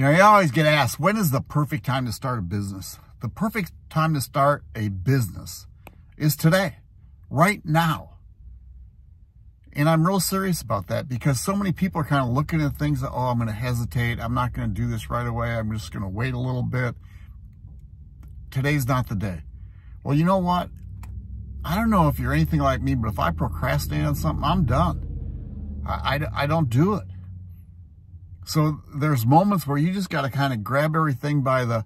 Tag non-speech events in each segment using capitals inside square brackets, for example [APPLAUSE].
You know, you always get asked, when is the perfect time to start a business? The perfect time to start a business is today, right now. And I'm real serious about that because so many people are kind of looking at things that, oh, I'm going to hesitate. I'm not going to do this right away. I'm just going to wait a little bit. Today's not the day. Well, you know what? I don't know if you're anything like me, but if I procrastinate on something, I'm done. I, I, I don't do it. So there's moments where you just got to kind of grab everything by the,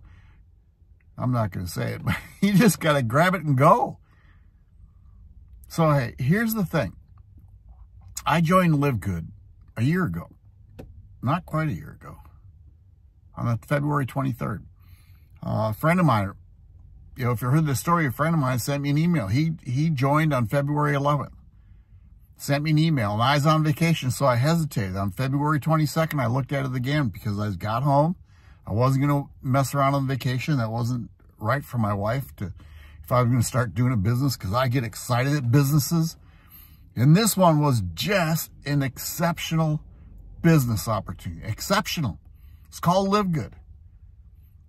I'm not going to say it, [LAUGHS] but you just got to grab it and go. So, hey, here's the thing. I joined Live Good a year ago, not quite a year ago, on February 23rd. Uh, a friend of mine, you know, if you heard the story, a friend of mine sent me an email. He he joined on February 11th. Sent me an email, and I was on vacation, so I hesitated. On February 22nd, I looked at it again because I got home. I wasn't going to mess around on vacation. That wasn't right for my wife to, if I was going to start doing a business, because I get excited at businesses. And this one was just an exceptional business opportunity. Exceptional. It's called Live Good.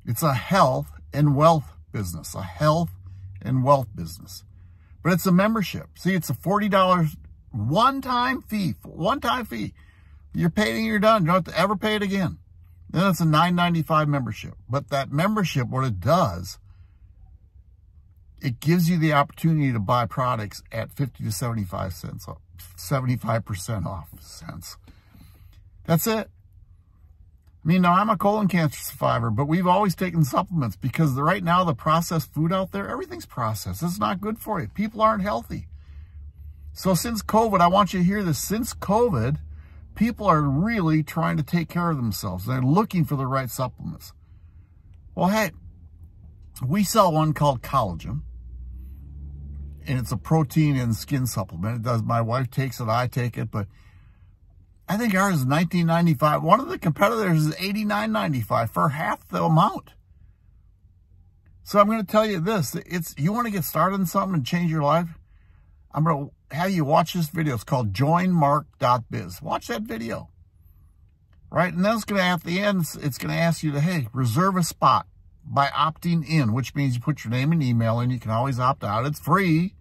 It's a health and wealth business, a health and wealth business. But it's a membership. See, it's a $40 one-time fee, one-time fee. You're paid and you're done. You don't have to ever pay it again. Then it's a $9.95 membership. But that membership, what it does it gives you the opportunity to buy products at 50 to 75 cents off, 75% off cents. That's it. I mean, now I'm a colon cancer survivor, but we've always taken supplements because right now the processed food out there, everything's processed. It's not good for you. People aren't healthy. So since COVID, I want you to hear this. Since COVID, people are really trying to take care of themselves. They're looking for the right supplements. Well, hey, we sell one called collagen and it's a protein and skin supplement. It does. My wife takes it. I take it, but I think ours is 19.95. One of the competitors is 89.95 for half the amount. So I'm going to tell you this. It's you want to get started in something and change your life. I'm going to have you watch this video. It's called joinmark.biz. Watch that video. Right? And then it's going to, at the end, it's going to ask you to, hey, reserve a spot by opting in, which means you put your name and email in. You can always opt out. It's free.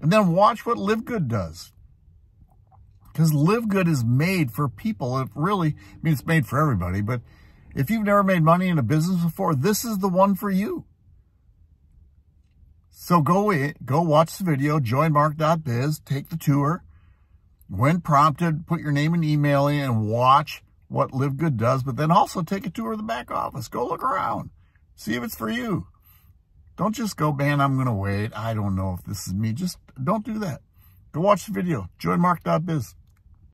And then watch what Live Good does. Because Live Good is made for people. It really, I mean, it's made for everybody, but if you've never made money in a business before, this is the one for you. So go in, go watch the video, joinmark.biz, take the tour. When prompted, put your name and email in and watch what Live Good does, but then also take a tour of the back office. Go look around. See if it's for you. Don't just go, man, I'm going to wait. I don't know if this is me. Just don't do that. Go watch the video. JoinMark.biz.